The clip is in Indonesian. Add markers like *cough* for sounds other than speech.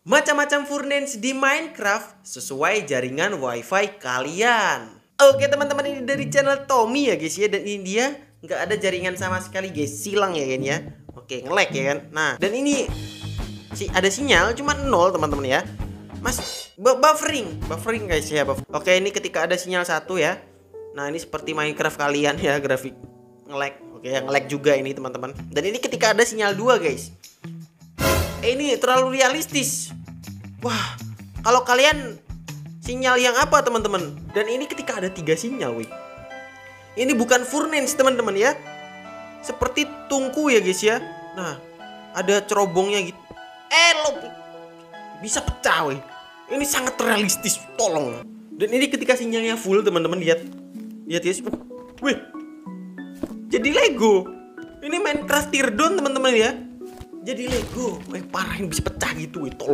Macam-macam furnace di Minecraft sesuai jaringan wifi kalian. Oke teman-teman ini dari channel Tommy ya guys ya dan ini dia nggak ada jaringan sama sekali guys silang ya kan ya. Oke ngelek ya kan. Nah dan ini si ada sinyal cuma nol teman-teman ya. Mas bu- buffering buffering guys ya buff. Oke ini ketika ada sinyal satu ya. Nah ini seperti Minecraft kalian *laughs* ya grafik ngelek. Oke yang ngelek juga ini teman-teman. Dan ini ketika ada sinyal dua guys. Eh, ini terlalu realistis. Wah, kalau kalian sinyal yang apa teman-teman? Dan ini ketika ada tiga sinyal, wih. Ini bukan furnace teman-teman ya. Seperti tungku ya guys ya. Nah, ada cerobongnya gitu. Eh, lo bisa pecah, wih. Ini sangat realistis, tolong. Dan ini ketika sinyalnya full teman-teman lihat. Lihat ya. Wih. Jadi Lego. Ini Minecraft Teardown teman-teman ya. Jadi Lego. Wih, parah ini bisa pecah gitu, wih. Tolong.